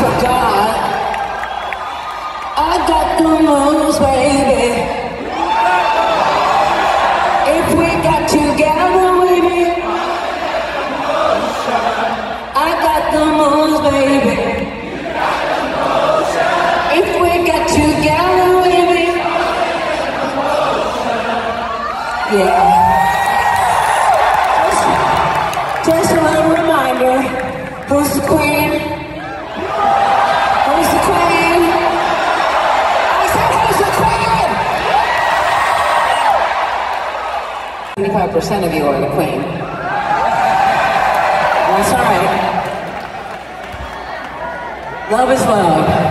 forgot. I got the moves, baby. If we got together, baby. I got the moves, baby. If we got together, baby. Yeah. 75% of you are the queen. That's right. Love is love.